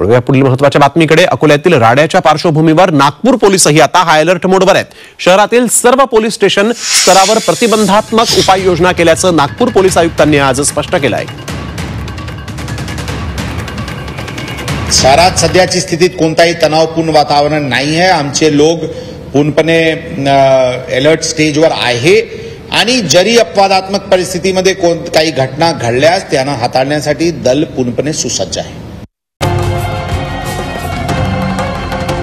वळूया पुढील महत्त्वाच्या बातमीकडे. अकोल्यातील राड्याच्या पार्श्वभूमीवर नागपूर पोलीसही आता हाय अलर्ट मोडवर आहेत. शहरातील सर्व पोलीस स्टेशन स्तरावर प्रतिबंधात्मक उपाययोजना केल्याचं नागपूर पोलीस आयुक्तांनी आज स्पष्ट केलं आहे शहरात सध्याची स्थितीत कोणताही तणावपूर्ण वातावरण नाही आहे. आमचे लोक पूर्णपणे अलर्ट स्टेजवर आहे. आणि जरी अपवादात्मक परिस्थितीमध्ये कोण काही घटना घडल्यास त्यांना हाताळण्यासाठी दल पूर्णपणे सुसज्ज आहे.